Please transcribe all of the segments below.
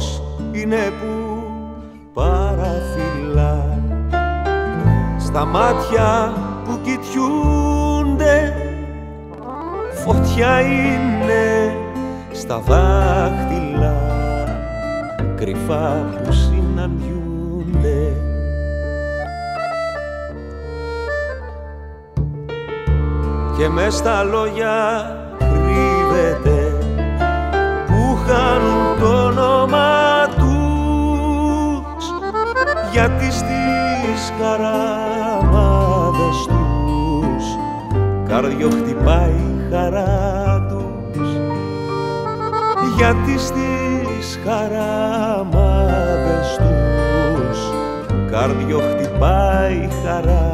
φως είναι που παραφυλά στα μάτια που κοιτιούνται φωτιά είναι στα δάχτυλα. Κρυφά που συναντιούνται. Και μες στα λόγια γιατί στις χαραμάδες τους. Κάρδιο χτυπάει η χαρά τους. Γιατί στις χαραμάδες τους. Κάρδιο χτυπάει η χαρά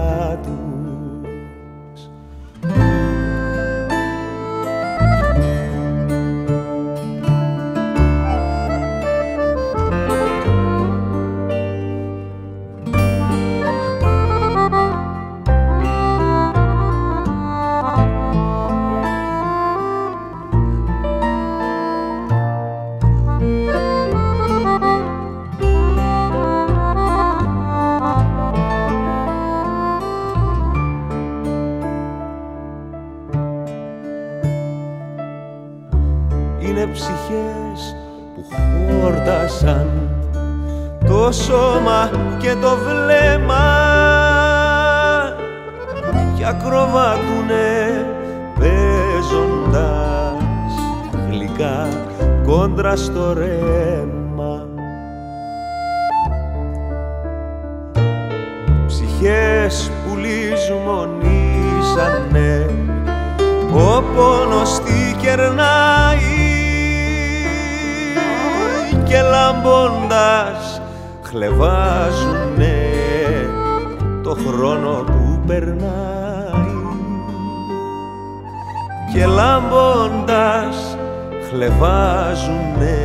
είναι ψυχές που χόρτασαν το σώμα και το βλέμμα. Και ακροβατούνε παίζοντας γλυκά κόντρα στο ρέμα. Ψυχές που λησμονήσανε ο πόνος τι κερνάει και λαμπώντας χλεβάζουνε το χρόνο που περνάει. Και λαμπώντας χλεβάζουνε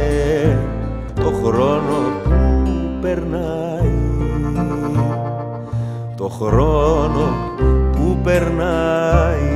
το χρόνο που περνάει. Το χρόνο που περνάει